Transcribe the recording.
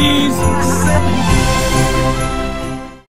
Jesus.